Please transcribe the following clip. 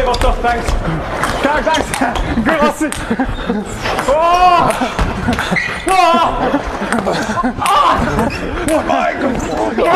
save out of tanks. Tank, tanks! Grossi! Oh! Oh! Oh! oh my god!